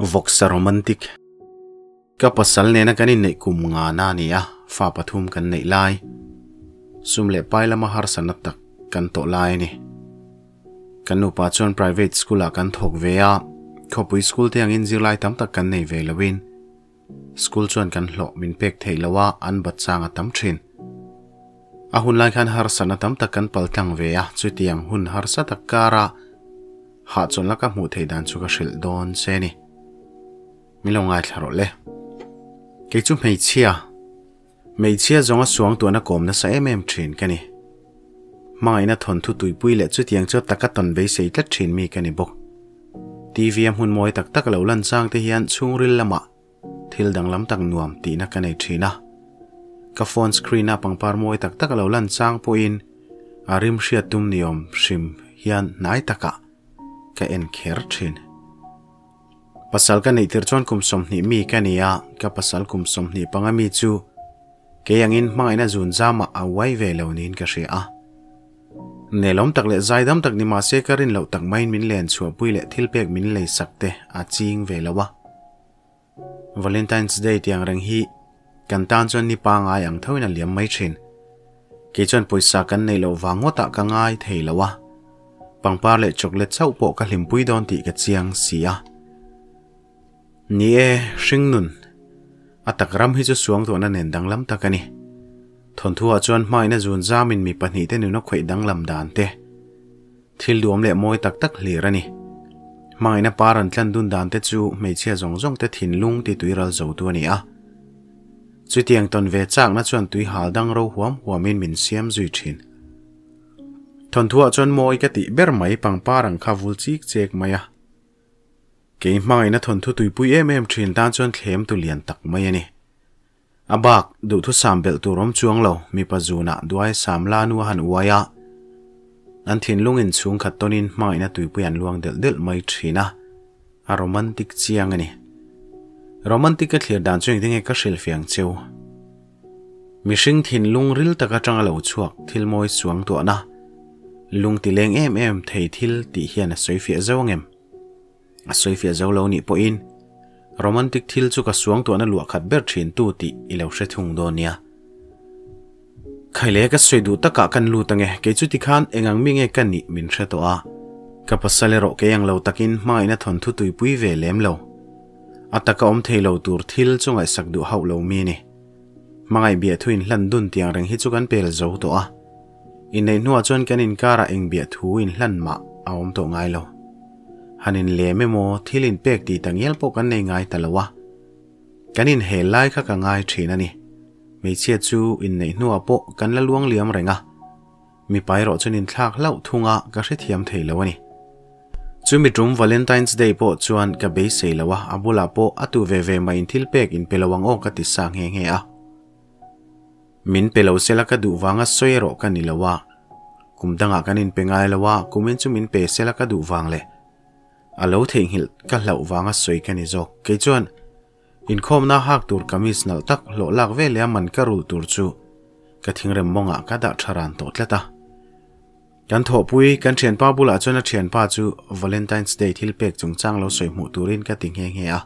voksa romantic ka pasal ne na kanin nei kum nga na nia fa pathum kan nei lai. Sumle pailama har sanat tak kan to lai ni. Kanu pa chon private school a kan thok ve a khopui school te angin zir lai tam tak kan nei ve lawin school chuan kan hlo min pek thei lawa an bat changa tam thin. A hun lai khan har sanatam tak kan pal tang ve a chutiang hun har sa kara. ha chon laka mu thei dan chu ka shil don se ni. Mi lo ngai tharo le ke chu mei chia mei chia zonga suang tu na kom na sa em em thin ka ni mai na thon thu tui pui le chu tiang chu taka ton ve sei ta thin mi kani bok. Tv hun moi tak tak lo lan sang te hian chung ril lama. Thil dang lam tak nuam ti na kanai thina ka phone screen a pangpar moi tak tak lo lan sang po in. Arim shia tum niom shim hian nai taka. Ka en kher thin pasal ka nei tir chuan kum som ni mi ka nia ka pasal kum som ni panga mi chu. Ke yangin mangai na zun zama a wai ve lo nin ka hria a. Nelom tak le zaidam tak ni ma se karin lo tak main min len chua pui le thil pek min lei sakte a ching ve lawa valentines day tiang rang hi. Kan tan chuan ni pa nga yang thoina liam mai thin. Ke chuan poisa kan nei lo wangota ka ngai thei lawa pangpar le chocolate chau po ka hlimpui don ti ka chiang sia ni e hring nun. À, a tak ram hi chu suang to na nen dang lam takani thon thua chuan mai na zun zamin mi pahnih te nu na khoi dang lam dan te thil duam le moi tak tak hlir ani mai na paran tlan dun dan te chu mei chia zong zong te thin lung ti tuiral zo tu ani a chu tiang ton ve chak na chuan tui hal dang ro huam huamin min siam zui thin thon thua chuan moi ka ti ber mai pang parang khavul chik chek à. ke mang ina thon thu tui pui em em thin dan chon thlem tu lian tak mai ani abak du thu sam bel tu rom chuang lo mi pa zu na duai sam la nu han uaya an thin lung in chung khat tonin mang ina tui pui an luang del del mai thina a romantic chiang ani romantic ka thlir dan chuang ding ka shil fiang cheu mi sing thin lung ril taka chang lo chuak thil moi chuang to na. Lung ti leng em em thei thil ti hian a soi fi zawang em. A soi fia zo lo ni po in. Romantic thil chu ka suang to na lu khat ber thin tu ti i lo hre thung do nia. Khaile ka soi du taka kan lu tange ke chu ti khan engang mi nge kan ni min hre to a. Ka pasale ro ke yang lo takin mai na thon thu tui pui ve lem lo. Ataka om thei lo tur thil chungai sak du hau lo mi ni. Mangai bia thuin hlan dun tiang reng hi chu kan pel zo to a. In nei nuwa chân kan in kara eng bia thu in hlan ma a om to ngai lo. hanin leme mo thilin pek ti tangyal po kan nei ngai talawa kanin he lai kha ka ngai thina ni me che chu in nei nu apo kan la luang liam renga. Mi pai ro chunin thlak lau thunga ka hre thiam thei lawani chu mi drum valentines day po chuan ka be sei lawa abula po atu ve ve mai thil pek in pelawang o ka ti sang he he a. Min pelaw sela ka du wanga soyero kanilawa kumdanga kanin pengai lawa kumen chu min pe sela ka du wang le. a lo thing hil ka lo wanga soi ka ni jok ke chuan in khom na hak tur kamis nal tak lo lak ve le man ka rul tur chu. Ka thing rem monga ka da tharan to tlata kan tho pui kan thian pa bula chuan a thian pa chu valentines day thil pek chung chang lo soi mu turin ka ting he he a.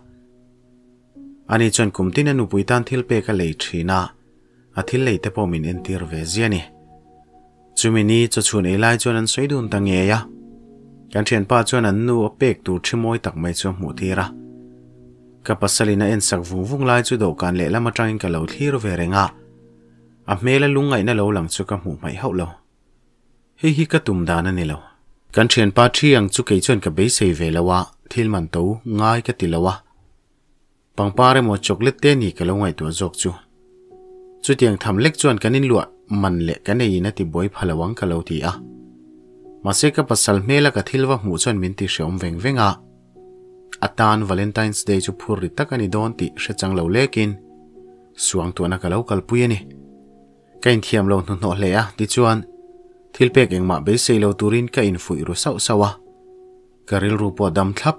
Ani chuan kumtin anu pui tan thil pe ka lei thina a thil lei te po min en tir ve ziani chumi ni chu chhun elai chuan an soi dun soidun tangeya kan thian pa chuan an nu a pek tur thi tak mai chu mu thira ka pasalina en sak vung vung lai chu do kan le lama tangin ka lo thlir ve renga a mela a lung ngaih na lo lang chu ka mu mai hau lo. Hi hi ka tum dana ni lo. Kan thian pa thi ang chu ke chuan ka be sei ve lawa thil man to ngai ka ti lawa pangpare mo chocolate te ni ka lo ngai tu jok chu chu tiang tham lek chuan kanin lua man le ka nei na ti boi phalawang ka lo ti a. maseka pasal mela ka thilwa mu chon min ti shom veng venga. Atan valentines day chu phur ri takani don ti she chang lo lekin. Suang tu na ka lo kal puyeni kain thiam lo no no le ya ti chuan. Thil pek eng ma be se lo turin ka in fui ru sau sawa. Karil ru po dam thlap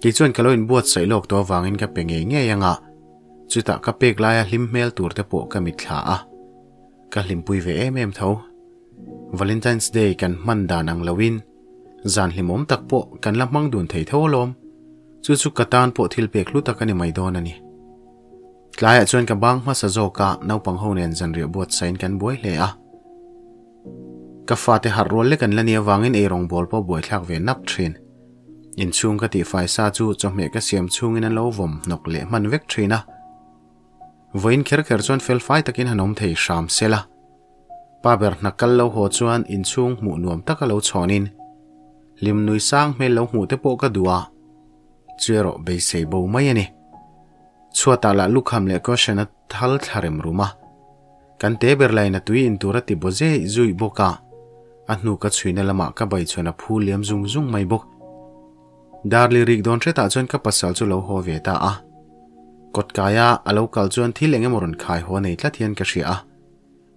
ti chuan ka lo in buat sai lok to wangin ka penge nge yanga. Chuta ka pek la ya hlim mel tur te po ka mi thla a. Ka hlim pui ve em em tho. Valentine's Day kan man danang lawin. Zan himom tak po kan lamang dun thay tho lom. Chu chu katan po thil pek lu takani mai don ani. Tlaya chuan ka bang ma sa zo ka nau pang ho nen zan ri bot sain kan boi le a. Ka fa te har rol le kan lania wangin e rong bol po boi thak ve nap thin. In chung ka ti fai sa chu cho me ka siam chung in an lo vom nok le man vek thina voin kher kher chuan fel fai takin hanom thei sham sela pa ber nakal lo ho chuan in chung mu nuam taka lo chonin lim nui sang me lo mu te po ka dua. Chuero be sei bo mai ani chuata ah la lukham le ko shena thal tharem ruma kan te ber lai na tui in tura ti boze zui boka a. Hnu ka chhuina lama ah ka bai chona phu liam zung zung mai bok darli rik don tre ta chon ka pasal chu lo ho ve ta a. Kotkaya alo kal chuan thilenge moron khai ho nei tla thian ka ria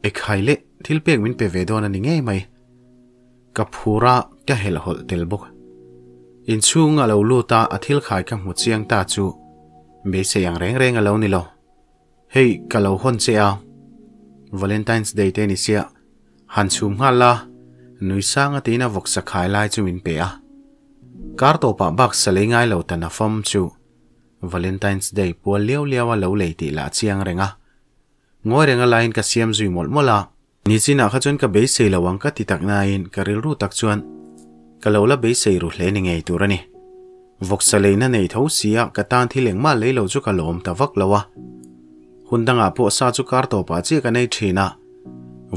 ek khai le thil pek min pe ve don ani nge mai. Ka phura ka hel hol tel bok. In chung alo lu ta athil khai ka mu chiang ta chu. Be se yang reng reng alo ni lo. Hei, ka lo hon se a. Valentines day te ni sia. Han chum nga la. Nui sang a tina vok sa khai lai chu min pe a. Kar to pa bak sa le ngai lo ta na fom chu. Valentine's Day po leo liao lo le ti la chiang renga ngoi renga lain ka siam zui mol mola. Ni china kha chon ka be sei lawang ka ti tak na in ka ril ru tak chuan. Ka lo la be sei ru hle ni ngei turani vok sa leina nei tho sia ka tan thi leng ma le lo chu ka lom ta vak lawa hundanga po sa chu kar to pa chi ka nei thina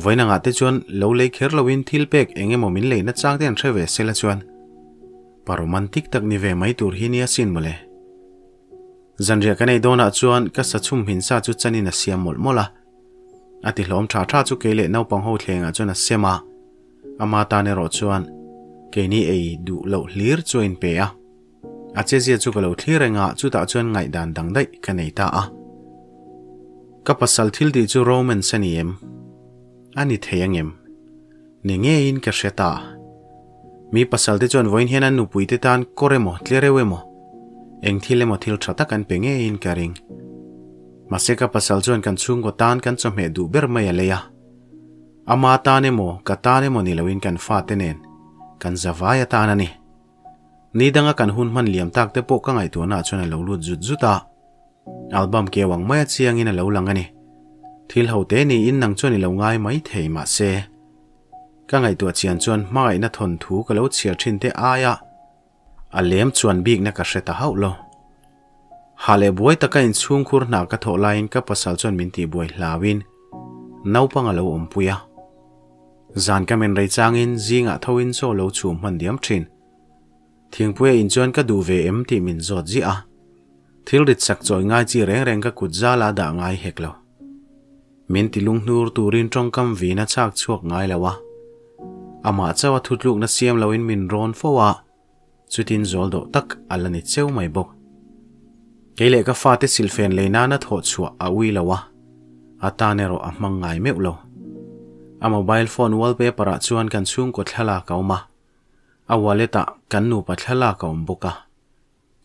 voina nga te chuan lo le kher lowin thil pek enge momin leina chang ten threwe sela chuan. Paromantik tak ni ve mai tur hi ni asin mole zanria kanei dona chuan ka sa chum hin sa chu chani na siam mol mola ati à, hlom tha tha chu kele nau pang ho thlenga chuna sema ama à, ta ne ro chuan ke ni ei du lo hlir chuin pe a a che zia chu ka lo thlirenga chu ta chuan ngai dan dang dai này ta a ka pasal thil di chu roman saniem ani theyangem ni à, nge in ka sheta mi pasal te chuan voin hian an nu puite tan koremo tlerewemo eng thile mo thil thata kan penge in karing maseka pasal jon kan chung go tan kan chome du ber mai aleya ama ta ne mo ka ta ne mo ni lawin kan fa tenen kan zawaya ta na ni. Ni danga kan hun man liam tak te po ka ngai tu na chona lo lu jut juta album ke wang mai chiang in lo lang ani thil ho te ni in nang choni lo ngai mai thei ma se. Ka ngai tu chian chon mai na thon thu ka lo chia thin te aya a lem chuan bik na ka hreta hau lo. Hale buai taka in chhung khur na ka tho lain ka pasal chuan min ti buai hlawin. Naupang alo ompuya zan ka men rei changin zinga ah thoin so lo chu man diam thin. Thingpui in chuan ka du ve em ti min zot ji a. Thil rit sak choi ngai chi reng reng ka kut za la da ngai hek lo. Min ti lung nur turin trong kam vi na chak chuak ngai lawa ama chawa thutluk na siam loin min ron fowa chutin zol do tak alani cheu mai bok keile ka fa te silfen leina na tho chua a wi lawa ata ne ro amang ngai me ulo a mobile phone wallpaper a chuan kan chung ko thala kauma a waleta kan nu pa thala kaum boka.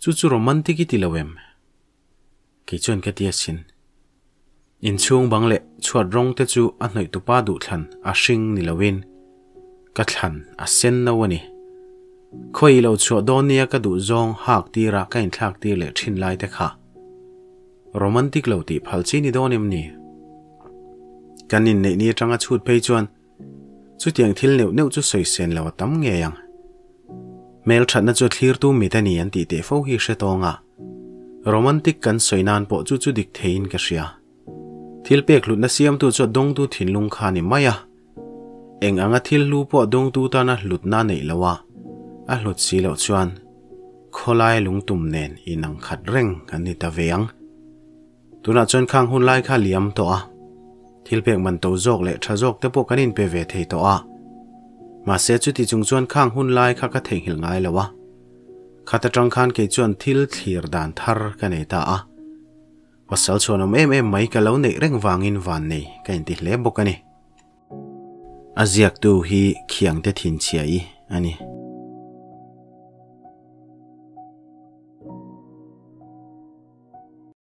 Chu chu romantic ti lawem ke chuan ka tia sin in chung bangle chuat rong te chu a hnoi tu pa du thlan a hring ni lawin ka thlan a sen na wani. khoi lo cho don ka du zong hak ti ra kain thak ti le thin lai te kha romantic lo ti phal chi ni donim ni kanin nei ni tanga chut pei chuan chu tiang thil neu neu chu soi sen lo tam nge yang mel that na chu thlir tu mi ta ni an ti te fo hi she tonga romantic kan soinan po chu chu dik thein ka ria thil pek lut na siam tu chu dong tu thin lung kha ni maya eng anga thil lu po dong tu ta na lut na nei lawa a hlut si lo chuan. Kholai lungtum nen inang khat reng kan ni ta veang tuna chon khang hun lai kha liam to a. Thil pek man to jok le tha jok te po kanin pe ve thei to a. Ma se chu ti chung chuan khang hun lai kha ka thei hil ngai lawa khata tang khan ke chuan thil thir dan thar ka nei ta a. Wasal chuan om em em mai ka lo nei reng wangin van nei ka in ti hle bokani aziak tu hi khiang te thin chiai ani.